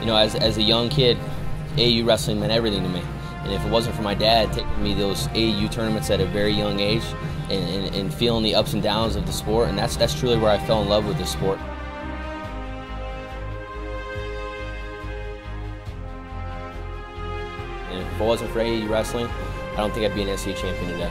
you know, as, as a young kid, AAU wrestling meant everything to me. And if it wasn't for my dad taking me those AAU tournaments at a very young age and, and, and feeling the ups and downs of the sport, and that's, that's truly where I fell in love with the sport. And if it wasn't for AAU wrestling, I don't think I'd be an NCAA champion today.